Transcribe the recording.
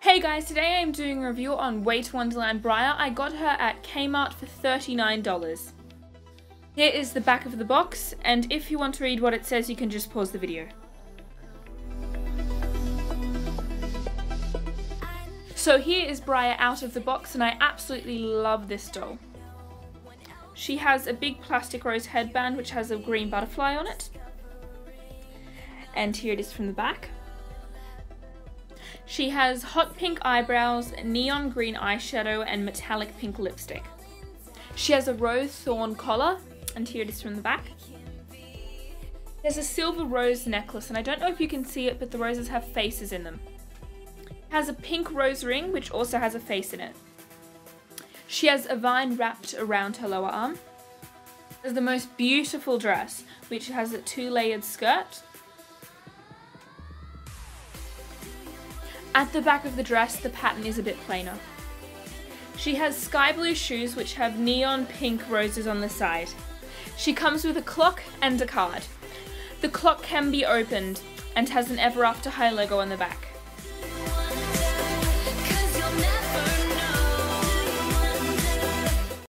Hey guys, today I'm doing a review on Way Too Wonderland Briar. I got her at Kmart for $39. Here is the back of the box, and if you want to read what it says, you can just pause the video. So here is Briar out of the box, and I absolutely love this doll. She has a big plastic rose headband which has a green butterfly on it. And here it is from the back. She has hot pink eyebrows, neon green eyeshadow, and metallic pink lipstick. She has a rose thorn collar, and here it is from the back. There's a silver rose necklace, and I don't know if you can see it, but the roses have faces in them. Has a pink rose ring, which also has a face in it. She has a vine wrapped around her lower arm. There's the most beautiful dress, which has a two-layered skirt At the back of the dress, the pattern is a bit plainer. She has sky blue shoes which have neon pink roses on the side. She comes with a clock and a card. The clock can be opened and has an Ever After High logo on the back.